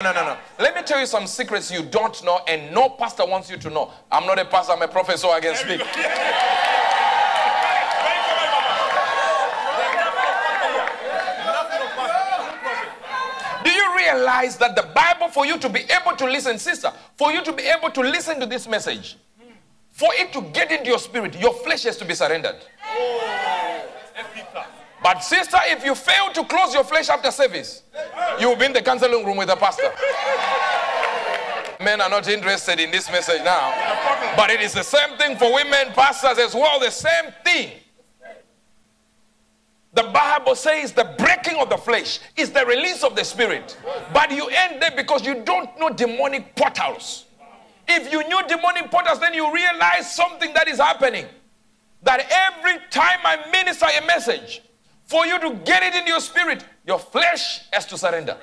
No, no, no. Let me tell you some secrets you don't know, and no pastor wants you to know. I'm not a pastor, I'm a prophet, so I can speak. Do you realize that the Bible, for you to be able to listen, sister, for you to be able to listen to this message, for it to get into your spirit, your flesh has to be surrendered. But, sister, if you fail to close your flesh after service, you will be in the counseling room with the pastor. Men are not interested in this message now. But it is the same thing for women pastors as well, the same thing. The Bible says the breaking of the flesh is the release of the spirit. But you end there because you don't know demonic portals. If you knew demonic portals, then you realize something that is happening. That every time I minister a message, for you to get it in your spirit, your flesh has to surrender.